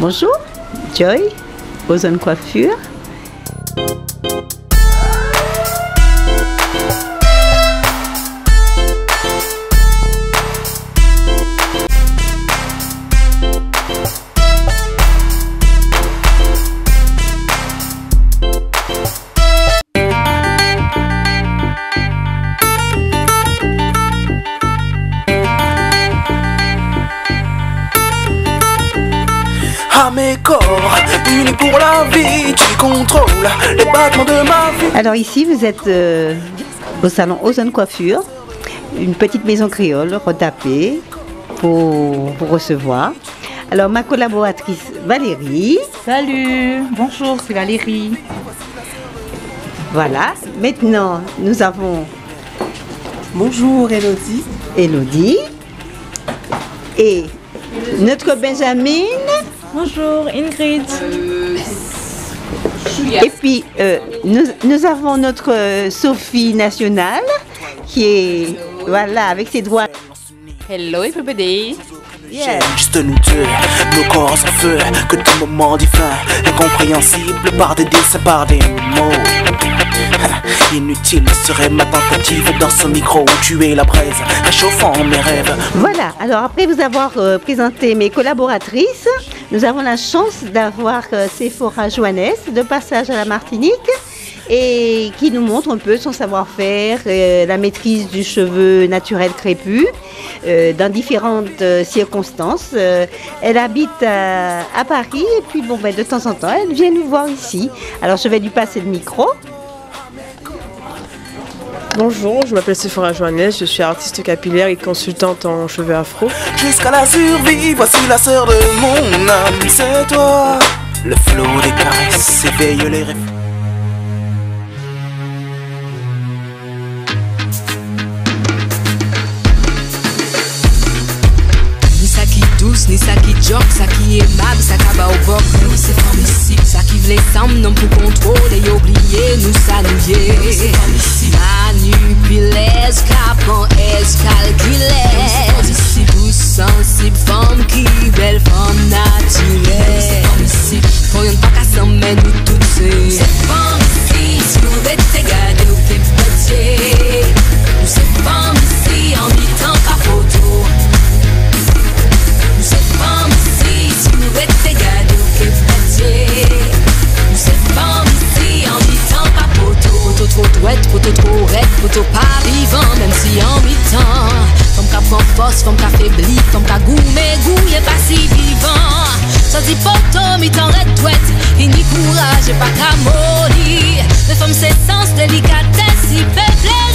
Bonjour, Joy, Ozone Coiffure. Unis pour la vie, tu contrôles les battements de ma vie. Alors ici, vous êtes euh, au salon Ozone Coiffure, une petite maison créole retapée pour vous recevoir. Alors ma collaboratrice Valérie, Salut, bonjour, c'est Valérie. voilà. Maintenant, nous avons Bonjour Elodie. Elodie et notre Benjamin. Bonjour Ingrid. Et puis, euh, nous, nous avons notre euh, Sophie nationale qui est, voilà, avec ses doigts. Hello everybody. Juste nous deux, nos corps en feu, que des moments divins, incompréhensibles par des dessins, par des mots. Inutile serait ma tentative dans ce micro où tuer la braise, réchauffant mes rêves. Voilà, alors après vous avoir euh, présenté mes collaboratrices, nous avons la chance d'avoir euh, Sephora Joannès de passage à la Martinique et qui nous montre un peu son savoir-faire, euh, la maîtrise du cheveu naturel crépus euh, dans différentes euh, circonstances. Elle habite à, à Paris et puis bon, ben, de temps en temps elle vient nous voir ici. Alors je vais lui passer le micro. Bonjour, je m'appelle Sephora Joannès, je suis artiste capillaire et consultante en cheveux afro. Jusqu'à la survie, voici la sœur de mon âme, c'est toi. Le flot des caresses éveille les rêves. Ni sa ki jok, sa ki aimable, sa ka ba au bok Oui, c'est formidable, sa ki vle sam non pou kontrole oubliye nou sa nou ye Manipulez, kapan kalkilez sensib, ki bel, yon pa ka san men nou tout se C'est formidable, si nou vete gade ou pete Douette, poteau trop raide, poteau pas vivant, même si en mi-temps. Femme qu'a prend force, femme qu'a faibli, femme goût, mais goût est pas si vivant. Ça dit poteau, mi-temps red douette, et ni courage, pas qu'à mollir. Les femmes, c'est sens, délicatesse, hyper plairé,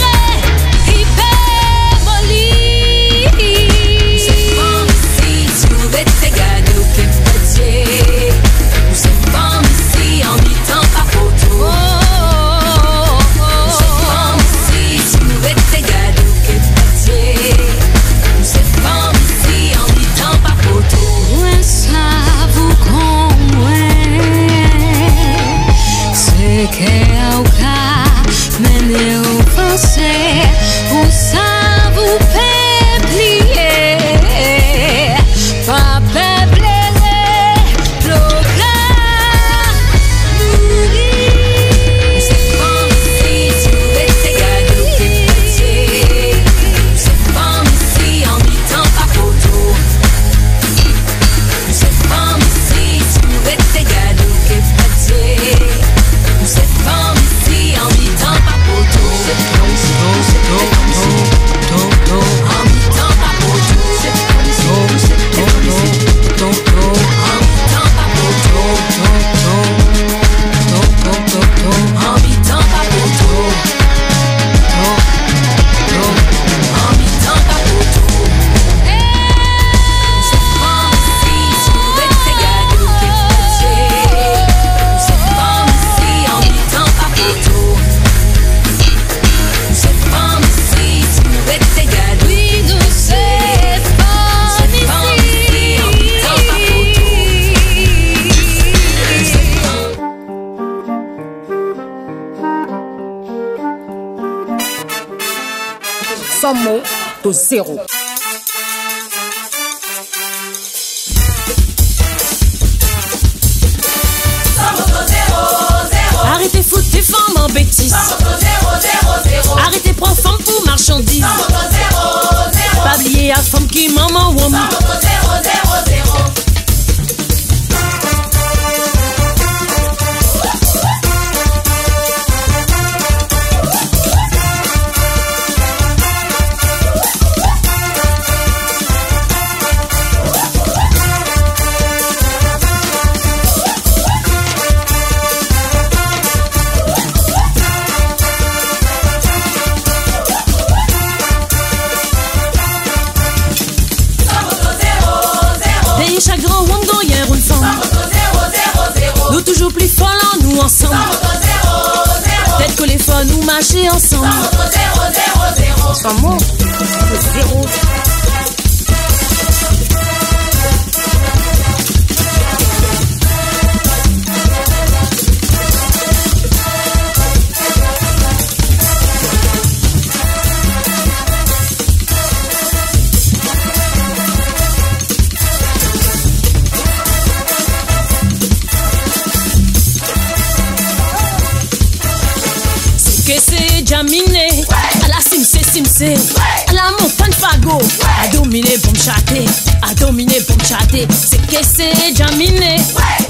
Cicéro. Arrêtez, des femmes en bêtises. La montagne fago À dominer pour me chater À dominer pour me C'est que c'est Jaminé.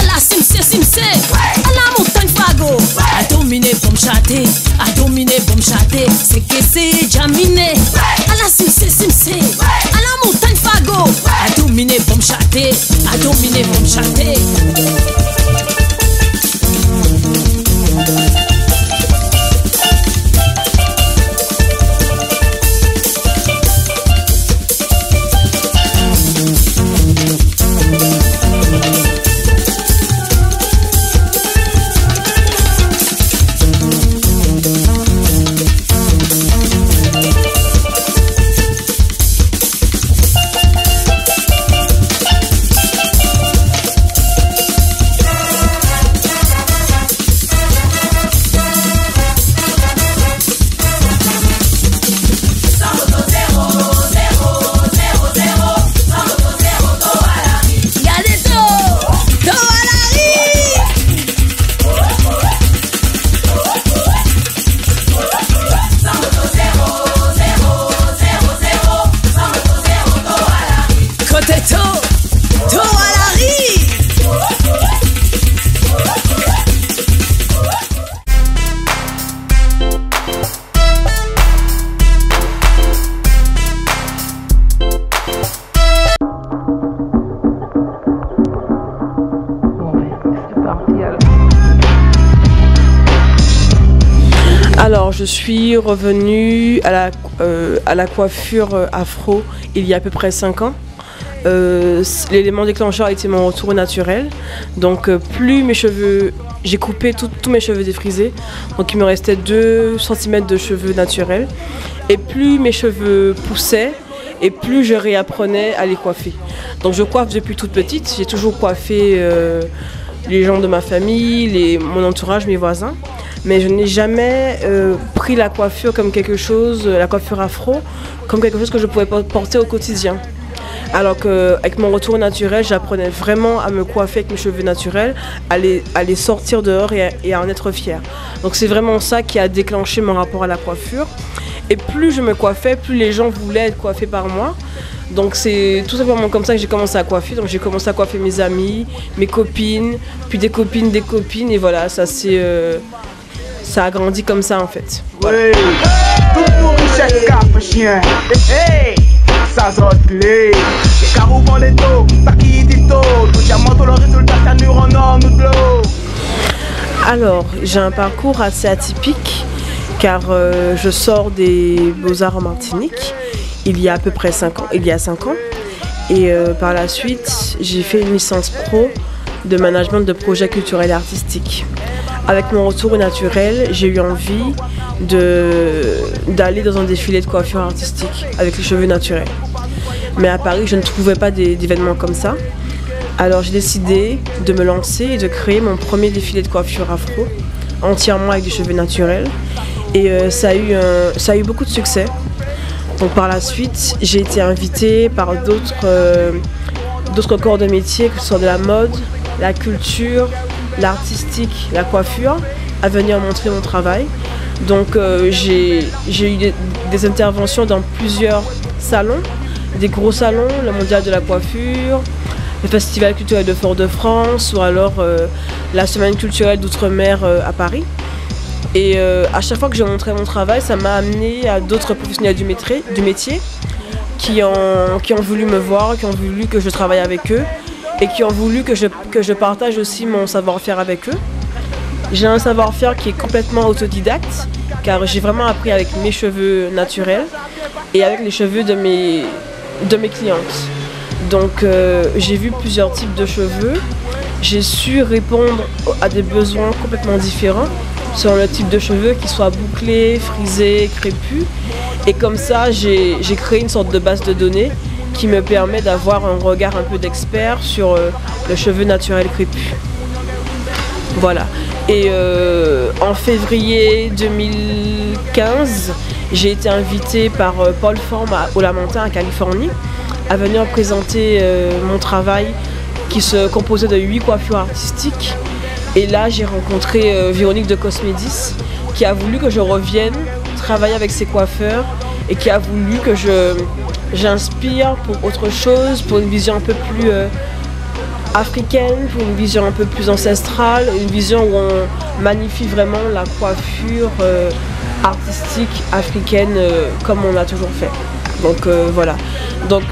À la simse simse À la montagne fago À dominer pour me chater À dominer pour me C'est que c'est Jaminé. À la simse simse À la montagne fago À dominer pour me chater À dominer pour me je suis revenue à la, euh, coiffure euh, afro il y a à peu près 5 ans. Euh, L'élément déclencheur été mon retour naturel. Donc, plus mes cheveux. J'ai coupé tous mes cheveux défrisés. Donc, il me restait 2 cm de cheveux naturels. Et plus mes cheveux poussaient, et plus je réapprenais à les coiffer. Donc, je coiffe depuis toute petite. J'ai toujours coiffé les gens de ma famille, mon entourage, mes voisins mais je n'ai jamais euh, pris la coiffure comme quelque chose, euh, la coiffure afro, comme quelque chose que je pouvais por- porter au quotidien. Alors qu'avec mon retour naturel, j'apprenais vraiment à me coiffer avec mes cheveux naturels, à les, sortir dehors et à, et à en être fière. Donc c'est vraiment ça qui a déclenché mon rapport à la coiffure. Et plus je me coiffais, plus les gens voulaient être coiffés par moi. Donc c'est tout simplement comme ça que j'ai commencé à coiffer. Donc j'ai commencé à coiffer mes amis, mes copines, puis des copines, des copines. Et voilà, ça c'est... euh, ça a grandi comme ça en fait. Hey, tout pour richesse cap chien. Hey, ça zot clé. Carou vend les taux, ça qui dit taux. Tout diamant, tout le résultat, ça nous en or, nous de l'eau. Alors, j'ai un parcours assez atypique car euh, je sors des Beaux-Arts en Martinique il y a à peu près 5 ans. Il y a 5 ans. Et euh, par la suite, j'ai fait une licence pro de management de projets culturels et artistiques. Avec mon retour au naturel, j'ai eu envie d'aller dans un défilé de coiffure artistique avec les cheveux naturels. Mais à Paris, je ne trouvais pas d'événements comme ça. Alors j'ai décidé de me lancer et de créer mon premier défilé de coiffure afro, entièrement avec des cheveux naturels. Et euh, ça, a eu beaucoup de succès. Donc par la suite, j'ai été invitée par d'autres euh, corps de métier, que ce soit de la mode, la culture, l'artistique, la coiffure. à venir montrer mon travail. Donc euh, j'ai eu des, interventions dans plusieurs salons, des gros salons, le Mondial de la coiffure, le Festival culturel de Fort-de-France ou alors euh, la Semaine culturelle d'Outre-mer euh, à Paris. Et à chaque fois que j'ai montré mon travail, ça m'a amené à d'autres professionnels du métier, qui ont voulu me voir, qui ont voulu que je travaille avec eux et qui ont voulu que je, partage aussi mon savoir-faire avec eux. J'ai un savoir-faire qui est complètement autodidacte, car j'ai vraiment appris avec mes cheveux naturels et avec les cheveux de mes, de clientes. Donc euh, j'ai vu plusieurs types de cheveux, j'ai su répondre à des besoins complètement différents sur le type de cheveux, qui soient bouclés, frisés, crépus. Et comme ça, j'ai créé une sorte de base de données qui me permet d'avoir un regard un peu d'expert sur euh, le cheveu naturel crépus. Voilà. Et euh, en février 2015, j'ai été invitée par euh, Paul Form au Lamentin, en Californie, à venir présenter mon travail qui se composait de huit coiffures artistiques. Et là, j'ai rencontré Véronique de Cosmédis, qui a voulu que je revienne travailler avec ses coiffeurs et qui a voulu que je j'inspire pour autre chose, pour une vision un peu plus euh, africaine, pour une vision un peu plus ancestrale, une vision où on magnifie vraiment la coiffure euh, artistique africaine euh, comme on a toujours fait. Donc voilà. Donc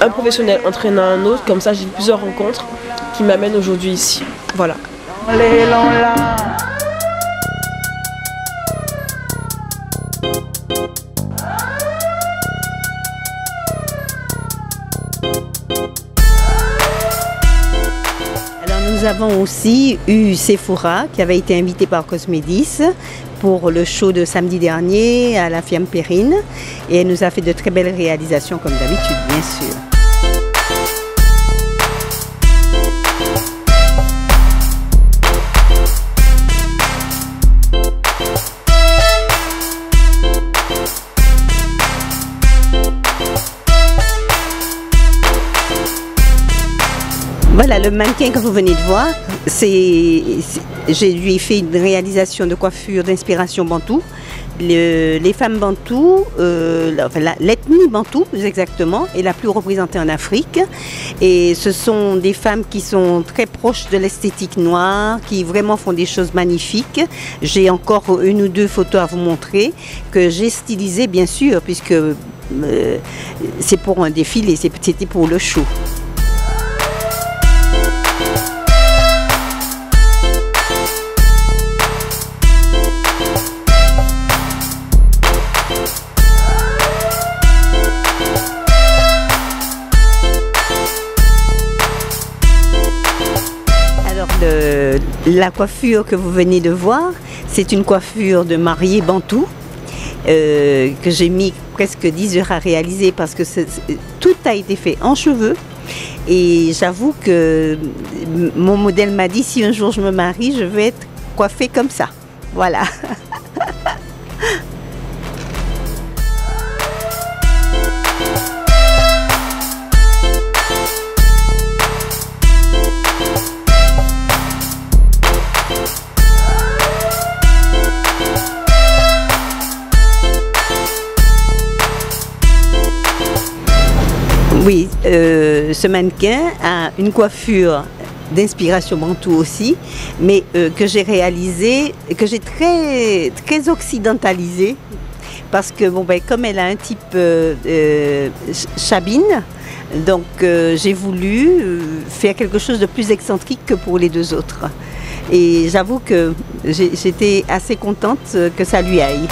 un professionnel entraîne un autre, comme ça j'ai eu plusieurs rencontres qui m'amènent aujourd'hui ici. Voilà. Nous avons aussi eu Sephora qui avait été invité par Cosmédis pour le show de samedi dernier à la Fiamme Périne et elle nous a fait de très belles réalisations comme d'habitude bien sûr. Voilà, le mannequin que vous venez de voir, j'ai lui fait une réalisation de coiffure d'inspiration bantou. Le- les femmes bantoues, euh, l'ethnie bantou plus exactement, est la plus représentée en Afrique. Et ce sont des femmes qui sont très proches de l'esthétique noire, qui vraiment font des choses magnifiques. J'ai encore une ou deux photos à vous montrer que j'ai stylisées bien sûr, puisque euh, c'est pour un défilé, c'était pour le show. La coiffure que vous venez de voir, c'est une coiffure de mariée bantou euh, que j'ai mis presque 10 heures à réaliser parce que tout a été fait en cheveux. Et j'avoue que mon modèle m'a dit si un jour je me marie, je veux être coiffée comme ça. Voilà. Oui, euh, ce mannequin a une coiffure d'inspiration bantou aussi, mais euh, que j'ai réalisé, que j'ai très, très occidentalisé, parce que bon, ben, comme elle a un type euh, ch- chabine, donc j'ai voulu faire quelque chose de plus excentrique que pour les deux autres. Et j'avoue que j'étais assez contente que ça lui aille.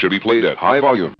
should be played at high volume.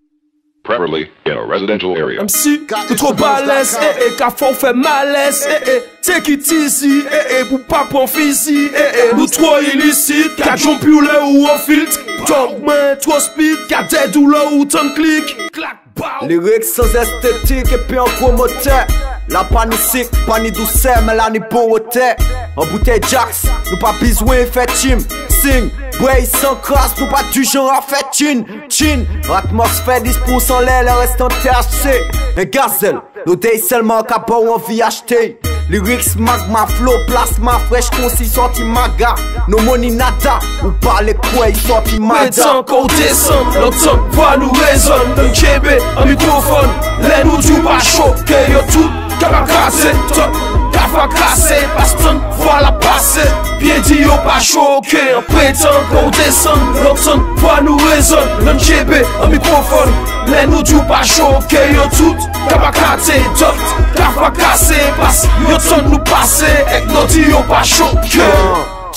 Preferably in a residential area. Msi, ou tro bales, e eh, e, eh, ka fò fè males, e eh, eh e, take it easy, eh, e eh, e, pou pa pon fisi, e e, ou tro ilisit, ka jompi ou le ou an filt, jomp men, tro speed, ka ded ou le ou ton klik, klak baw. Lirik sans estetik, e pi an gros motè, la pa ni sik, pa ni dousè, men la ni bon otè, an boutè jaks, nou pa bizwen fè tim, sing, bray sans kras, nou pa du jan a fè chin Chin, atmosfè 10% lè, le THC En gazel, nou dey selman ka pa ou an vi achete Lyrics magma, flow, plasma, fresh konsi sorti maga No money nada, ou pale kwe sorti mada Metan kou desan, lotan vwa nou rezon Nan kebe, an mikrofon, lè nou djou pa choke Yo tout Kapa kase, ton, fwa kase Paston fwa la pase Pye di yo pa choke An pretan kon desan Lokson fwa nou rezon Nan jebe an mikrofon Lè nou di yo pa choke Yo tout kabakate Dot ka fwa kase Pas yo ton nou pase Ek nou di yo pa choke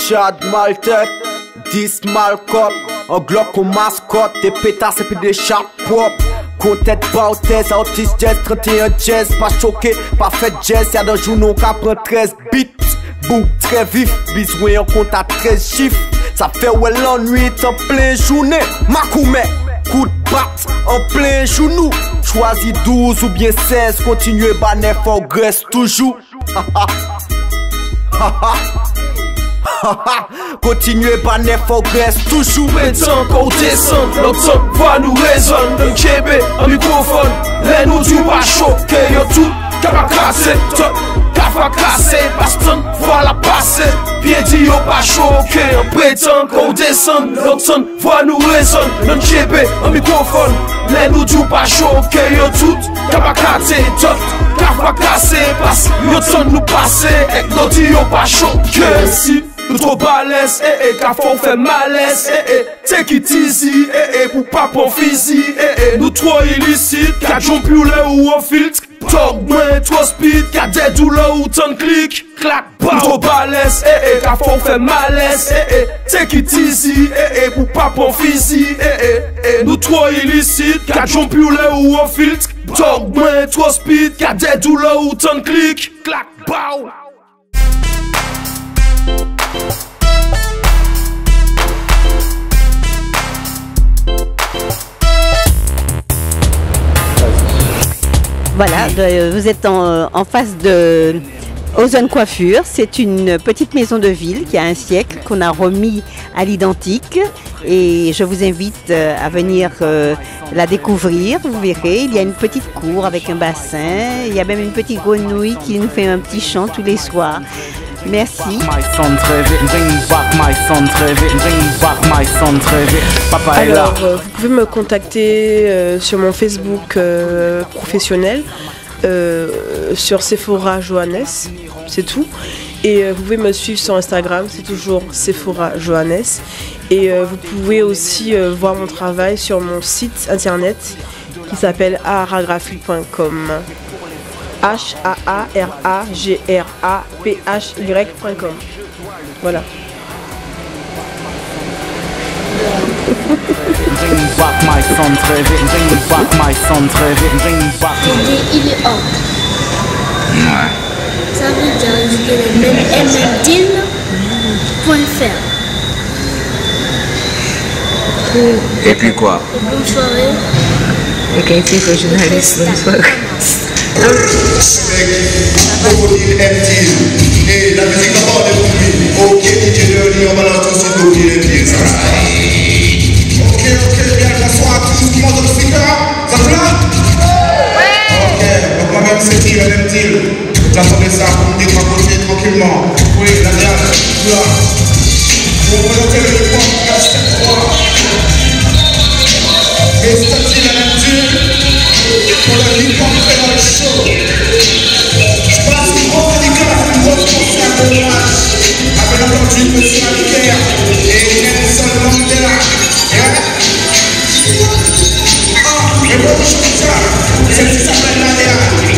Chad Maltek Dis Malkop An glok ou maskot Te petas epi de chap wop Gros tête pas hôtesse, Autis Jazz, 31 Jazz, pas choqué, pas fait Jazz, y'a d'un jour non qu'à 13 bits, bouc très vif, bisoué en compte à 13 chiffres, ça fait ouais l'ennui en plein journée, Makoumé, coup de batte en plein genou, choisis 12 ou bien 16, continuez banef en graisse toujours. Ha ha, ha ha. Kontinye pa nef ou gres Toujou etan kou desan Lantan pa nou rezon Nan kebe an mikrofon Lè nou di wachou Ke yo tou kaba kase Top kafa kase Bastan vwa la pase Pye di yo wachou Ke an pretan kou desan Lantan pa nou rezon Nan kebe an mikrofon Lè nou di wachou Ke yo tou kaba kase Top kafa kase Bas yo ton nou pase Ek nou di yo wachou Ke si Nou tro bales, e eh, e, eh, ka fon fè males, e eh, e Take it easy, e e, pou pa pon fizi, e e Nou tro ilisit, ka jompi ou le ou ou filtk Tok mwen, tro speed, ka dedou le ou ton klik Klak, pow Nou tro bales, e e, ka fon fè males, e e Take it easy, e e, pou pa pon fizi, e e Nou tro ilisit, ka jompi ou le ou ou filtk Tok mwen, tro speed, ka dedou le ou ton klik Klak, pow Voilà, de- vous êtes en, en face de Ozone Coiffure. C'est une petite maison de ville qui a un siècle qu'on a remis à l'identique. Et je vous invite euh, à venir euh, la découvrir. Vous verrez, il y a une petite cour avec un bassin. Il y a même une petite grenouille qui nous fait un petit chant tous les soirs. Merci. Alors, euh, vous pouvez me contacter euh, sur mon Facebook euh, professionnel, sur Sephora Johannes, c'est tout. Et vous pouvez me suivre sur Instagram, c'est toujours Sephora Johannes. Et vous pouvez aussi voir mon travail sur mon site internet qui s'appelle aragraphique.com. H-A-A-R-A-G-R-A-P-H-Y.com. Voilà. Ça veut dire que le même mdeal.fr. Et puis quoi? Bonne soirée. Journaliste, bonne soirée. Crocodile Empty. Et la musique lui. Ok. Ok, ok, bien, bonsoir à tous. Tout le le speaker Ça là Ok, donc moi-même c'est Tim Empty. J'attendais ça pour me côté tranquillement. Oui, la dernière, là. Pour présenter le podcast cette fois. Et c'est Revolution, c'est ça, c'est ça, c'est ça,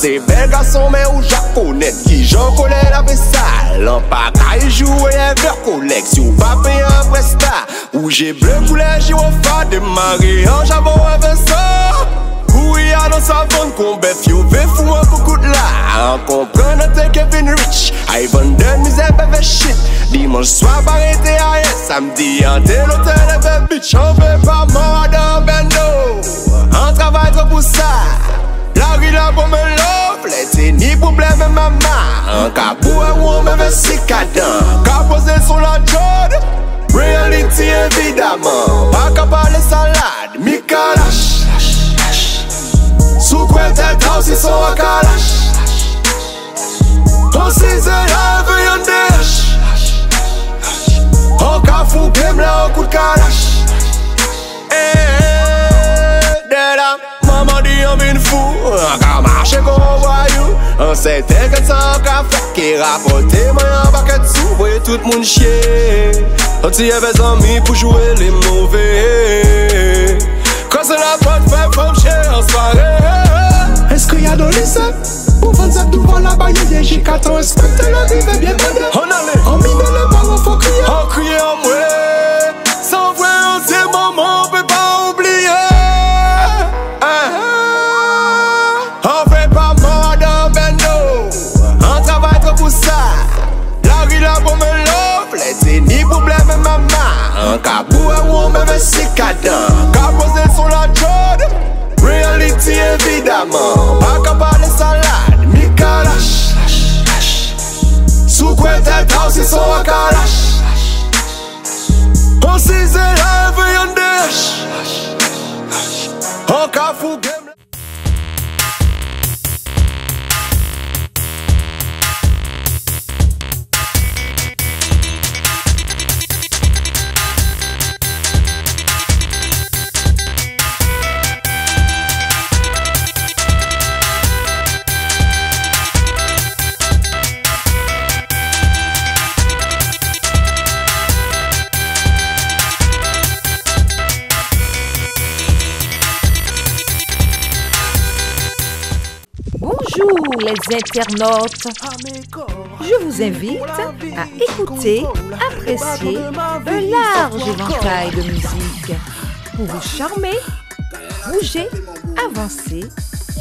se bel gason men ou japonet Ki jan kole la vesal An pa ka yi joue yon ver kolek Si ou pa pe yon presta Ou je ble koule jiro fa Demare an javon an vensan Ou ya nan savon kon bef yo ve fou an pou kout la An kompren an te Kevin Rich Ay vanden mize beve shit. Dimanche soir barete a ye Samedi an te leve bitch. An ve pa man adan bendo An travay tro pou sa La ri la pou me lovle, te ni poubleme maman Ka pou e wou me ve sikadan. Ka pose sou la jod, reality evidaman Pa ka pale salad, mi kalash. Sou kwen tel taw si son akalash ka Ton si se lave yon de An ka fou gem la an kout ka lache E, eh, eh, de la yon bin fou An ka mache kon voyou. An se te ket sa an ka fek Ki rapote man yon baket sou Voye tout moun chie An ti yeve zami pou jwe li mouve Kwa se la pot fe fom chie an soare Est-ce qu'il y a dans les seps Ou 27 devant la baille des J4 Inspecte la rive bien modé On allait En mine le ballon faut crier. En crier en moué ou on me veut si cadan Qu'a posé sur la jode Reality évidemment Pas qu'à parler salade Mi kalash Sou kwen tel taw si son akalash On si se leve yon desh An ka Je vous invite à écouter, apprécier un large éventail de musique pour vous charmer, bouger, avancer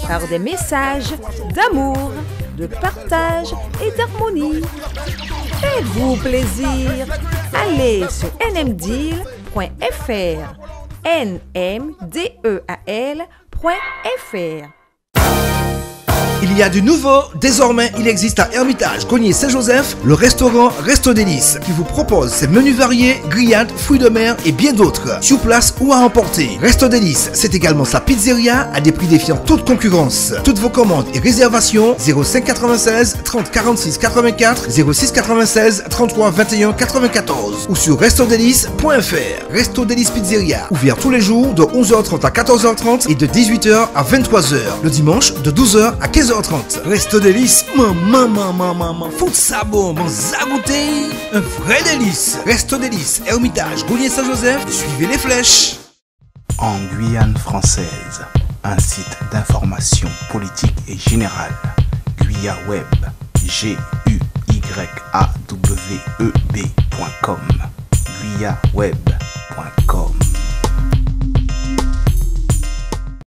par des messages d'amour, de partage et d'harmonie. Faites-vous plaisir. Allez sur nmdeal.fr. nmdeal.fr. Il y a du nouveau. Désormais, il existe à Hermitage, Cognier Saint-Joseph, le restaurant Resto Délice qui vous propose ses menus variés, grillades, fruits de mer et bien d'autres, sur place ou à emporter. Resto Délice, c'est également sa pizzeria à des prix défiant toute concurrence. Toutes vos commandes et réservations 05 96 30 46 84 06 96 33 21 94 ou sur restodélice.fr. Resto Délice Pizzeria, ouvert tous les jours de 11h30 à 14h30 et de 18h à 23h. Le dimanche de 12h à 15h30. Resto Délice, maman, maman, maman, fout ça bon, mon zagoté, un vrai délice. Resto Délice, Hermitage, Goulier Saint-Joseph, suivez les flèches. En Guyane française, un site d'information politique et générale. Guya Web, g u y a w e b.com. Guya Web.